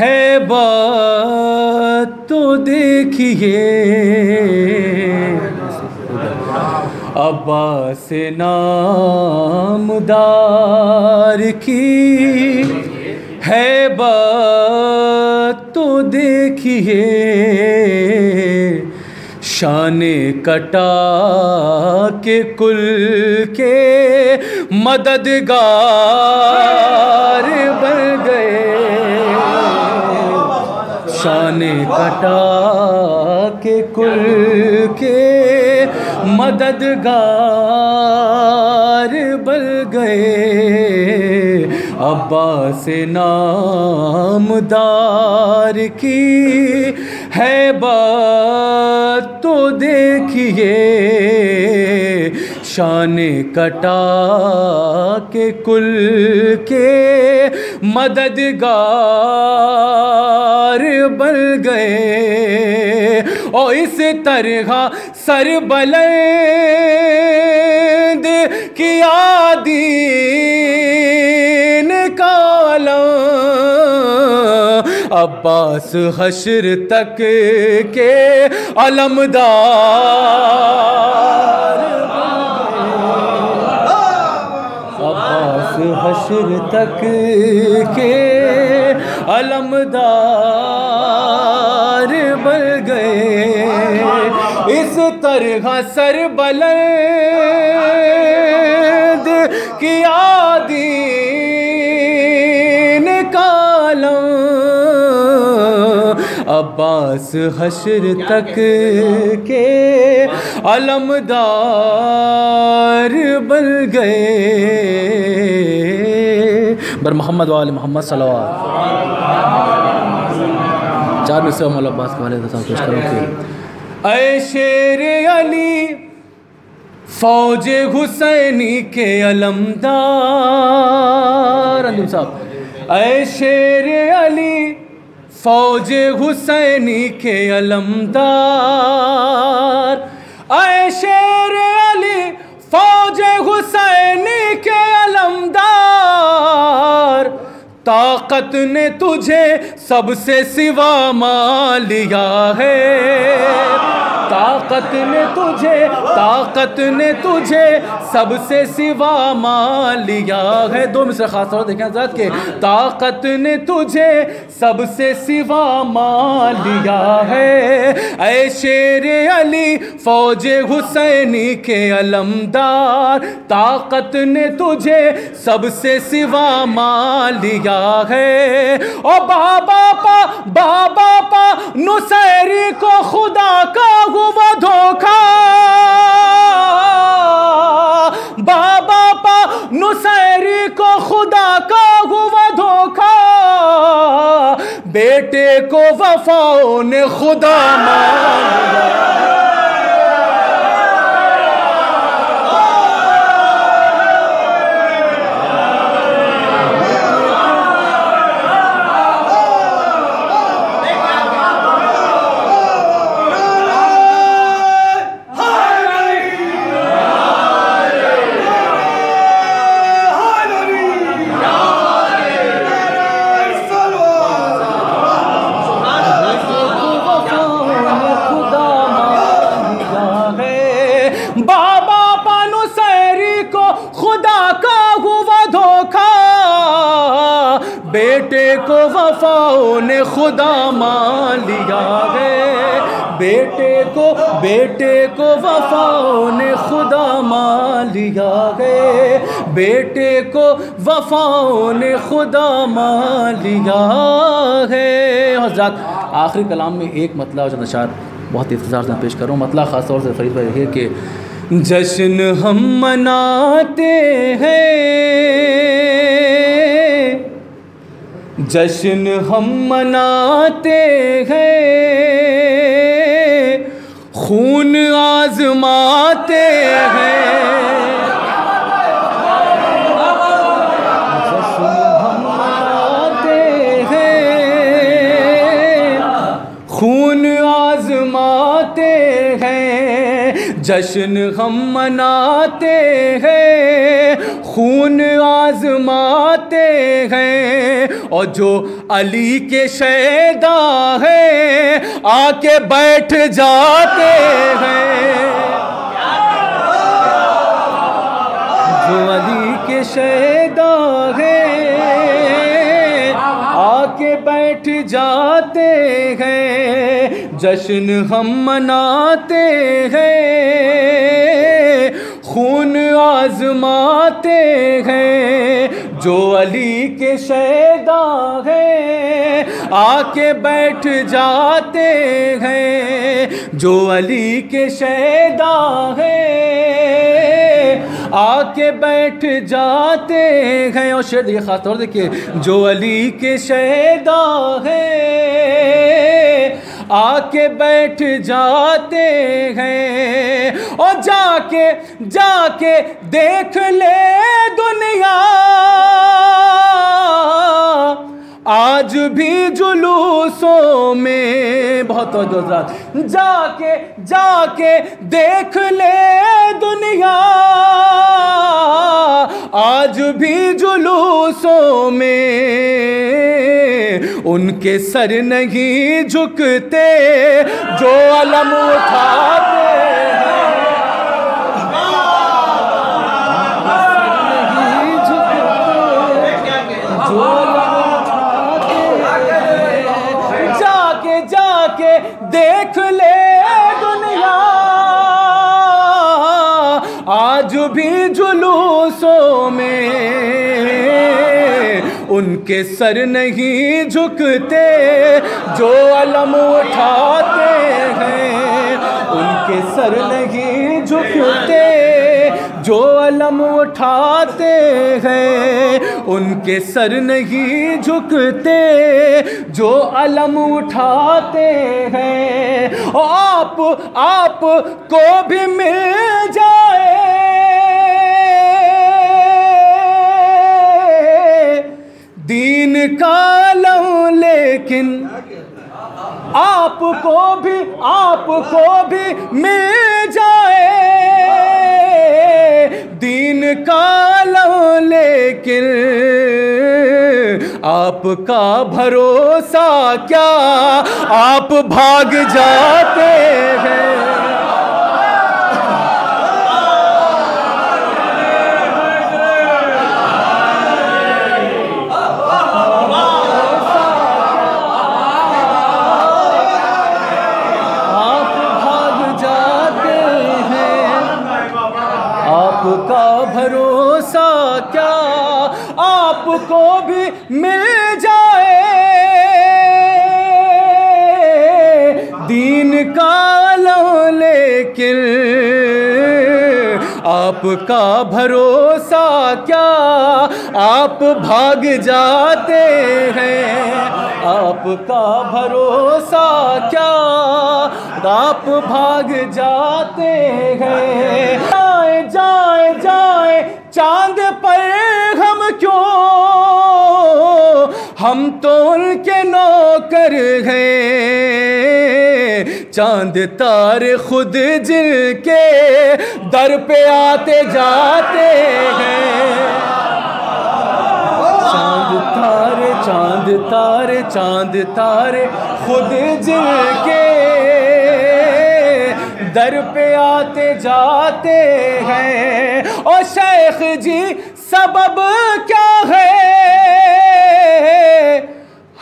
ہے بات تو دیکھیے۔ عباس نامدار کی ہے بات تو دیکھیے۔ شان کٹا کے کل کے مددگار بن گئے۔ شان کٹا کے کل کے مددگار بن گئے۔ عباس نامدار کی ہے بات تو دیکھیے۔ شان کٹا کے کل کے مددگار بن گئے۔ اور اس طرح سر بلند کیا دین کالا عباس حشر تک کے علمدار حشر تک کے علمدار بل گئے۔ اس طرح سر بلند کیا دین عباس حشر تک کے علمدار بن گئے۔ بر محمد وال محمد صلی اللہ علیہ چار میں سے مولا عباس کے والد پیش کرو کہ اے شیر علی، فوج حسینی کے علمدار علیم صاحب، اے شیر علی فوج حسینی کے علمدار۔ اے شیر علی، فوج حسینی کے علمدار۔ طاقت نے تجھے سب سے سوا مال لیا ہے۔ طاقت نے تجھے، طاقت نے تجھے سب سے سوا مالیا ہے۔ دو مصر خاص طور دیکھیں حضرت کے۔ طاقت نے تجھے سب سے سوا مالیا ہے۔ اے شیر علی، فوج حسینی کے علمدار، طاقت نے تجھے سب سے سوا مال لیا ہے۔ او بابا پا بابا پا نسیری کو خدا کا ہوا دھوکا۔ وفاؤں نے خدا بیٹے کو بیٹے کو وفاؤں نے خدا مان لیا ہے۔ بیٹے کو وفاؤں نے خدا مان لیا ہے۔ حضرات، آخری کلام میں ایک مطلب جو نشار بہت افتزار سے پیش کروں۔ مطلع خاص طور سے فرید بھائی ہے کہ جشن ہم مناتے ہیں۔ جشن ہم مناتے ہیں۔ خون آزماتے ہیں۔ جشن ہم مناتے ہیں۔ خون آزماتے ہیں۔ جشن ہم مناتے ہیں۔ خون آزماتے ہیں۔ اور جو علی کے شیدا ہے آ کے بیٹھ جاتے ہیں۔ جو علی کے شیدا ہے آ کے بیٹھ جاتے ہیں۔ جشن ہم مناتے ہیں، خون آزماتے ہیں۔ جو علی کے شیدا ہیں آ کے بیٹھ جاتے ہیں۔ جو علی کے شیدا ہیں آ کے بیٹھ جاتے ہیں۔ اور شیر دیکھیے خاص طور دیکھیے، جو علی کے شیدا ہیں آ کے بیٹھ جاتے ہیں اور جا کے جا کے دیکھ لے دنیا۔ آج بھی جلوسوں میں بہت حضرات۔ جا کے جا کے دیکھ لے دنیا۔ آج بھی جلوسوں میں ان کے سر نہیں جھکتے، جو علم اٹھاتے نہیں جھکتے جو جا کے جا کے دیکھ لے دنیا۔ آج بھی جلوسوں میں ان کے سر نہیں جھکتے، جو علم اٹھاتے ہیں، ان کے سر نہیں جھکتے، جو علم اٹھاتے ہیں، ان کے سر نہیں جھکتے، جو علم اٹھاتے ہیں۔ آپ آپ کو بھی مل جائے۔ دین کا علم، لیکن آپ کو بھی، آپ کو بھی مل جائے۔ دین کا علم، لیکن آپ کا بھروسہ کیا؟ آپ بھاگ جاتے آپ کا بھروسہ کیا آپ کو بھی مل جائے دین کا علم لیکن آپ کا بھروسہ کیا آپ بھاگ جاتے ہیں آپ کا بھروسہ کیا آپ بھاگ جاتے ہیں جائے، چاند پر ہم کیوں؟ ہم تو ان کے نوکر ہیں۔ چاند تار خود جن کے در پہ آتے جاتے ہیں۔ چاند تارے چاند تارے چاند تارے خود جن کے در پہ آتے جاتے ہیں۔ اور شیخ جی سبب کیا ہے؟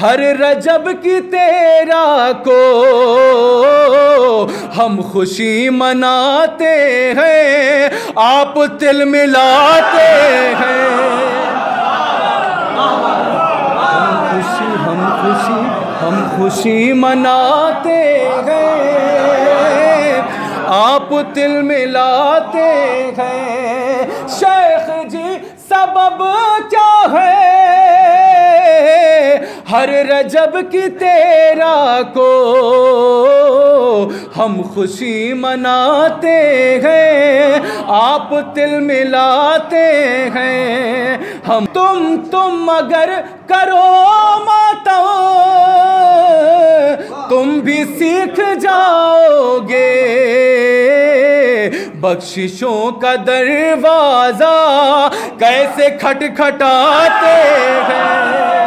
ہر رجب کی تیرا کو ہم خوشی مناتے ہیں، آپ تل ملاتے ہیں۔ ہم خوشی ہم خوشی ہم خوشی مناتے ہیں۔ آپ تل ملاتے ہیں۔ شیخ جی سبب کیا ہے؟ ہر رجب کی تیرا کو ہم خوشی مناتے ہیں۔ آپ تل ملاتے ہیں۔ ہم تم تم اگر کرو ماتم۔ بخششوں کا دروازہ کیسے کھٹ کھٹاتے ہیں؟